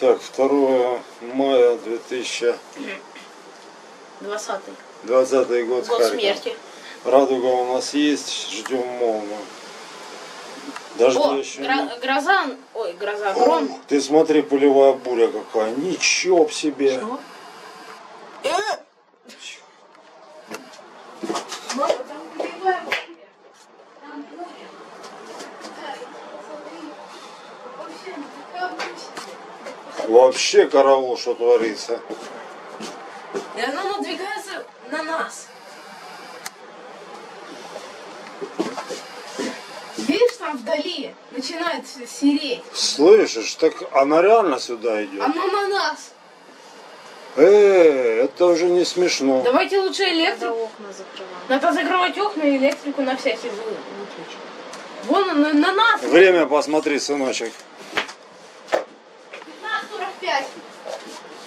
Так, 2 мая 2020 20-й. год, Год Харьков. смерти. Радуга у нас есть, ждем молнию. Дождя О, еще гро- нет. гроза, ой, гроза, гром. Ух, Ты смотри, пулевая буря какая. Ничего б себе. Что пулевая буря. Там буря. Да, смотри. Вообще, караул, что творится. И она надвигается на нас. Видишь, там вдали начинает сереть. Слышишь, так она реально сюда идет. Оно на нас. Э, это уже не смешно. Давайте лучше Надо электрику. окна закрывать. Надо закрывать окна и электрику на всякий выключить. Вон на, на нас. Время посмотри, сыночек. 15.45. Ой,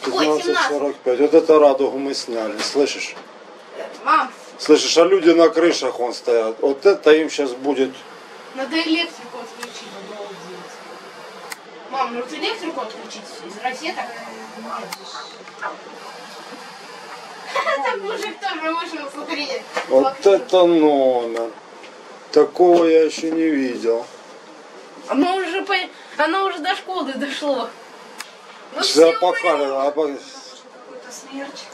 15.45. Вот это радугу мы сняли, слышишь? Мам, Слышишь, а люди на крышах вон стоят. Вот это им сейчас будет. надо электрику отключить. Мам, ну электрику отключить из розеток. Там мужик тоже вышел, смотри. Вот это номер. Такого я еще не видел. Оно уже, по... оно уже до школы дошло. Ну апокалипсис,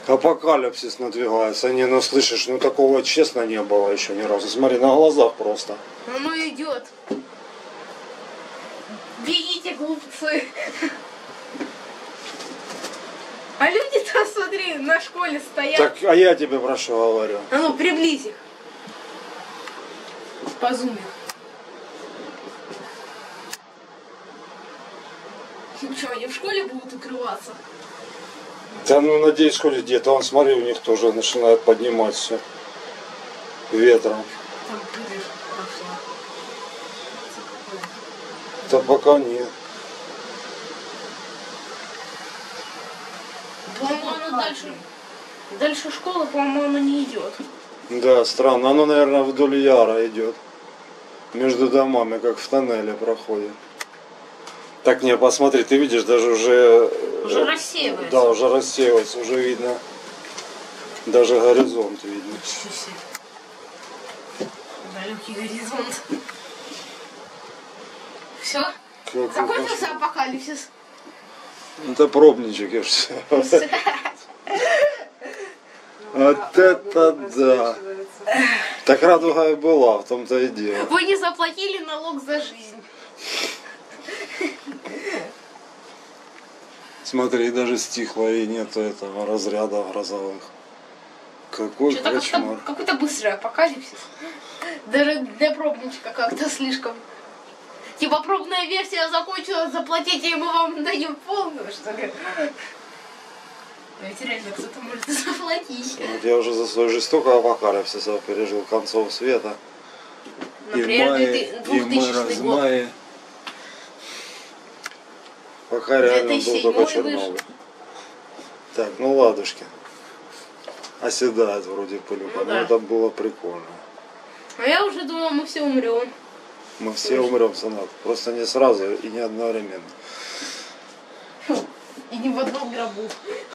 апокалипсис надвигается. Не, ну слышишь, ну такого честно не было еще ни разу. Смотри, на глазах просто. Оно идет. Бегите, глупцы. А люди там, смотри, на школе стоят. Так, а я тебе про что говорю. А ну, приблизь их. Позум их. Что, они в школе будут укрываться? Да ну надеюсь, хоть где-то. Он смотри, у них тоже начинает поднимать все ветром. Там пыль пошла. Да пока нет. По-моему, дальше, дальше школы, по-моему, не идет. Да, странно. Оно, наверное, вдоль Яра идет. Между домами, как в тоннеле проходит. Так, не, посмотри, ты видишь, даже уже... Уже э, рассеивается. Да, уже рассеивается, уже видно. Даже горизонт видно. Далекий горизонт. Все? Как Закончился апокалипсис. Это пробничек, я сказал. Вот это да. Так радуга и была, в том-то и дело. Вы не заплатили налог за жизнь. Смотри, даже стихло и нету этого разряда грозовых. Какой Что-то как-то, кошмар. какой-то быстрый апокалипсис. Даже для пробничка как-то слишком. Типа пробная версия закончилась, заплатите, и мы вам дадим полную, что ли? Ну, Ведь реально кто-то может заплатить. Вот я уже за свой жестокий апокалипсис пережил концов света. Например, и мае, и 2000 мороз год. мае. Пока реально был 2007 только вышел. Чернобыль. Так, ну ладушки. Оседает вроде пылюка. Ну Ну, да. это было прикольно. А я уже думала, мы все умрем. Мы все умрем, сынок. Просто не сразу и не одновременно. И не в одном гробу.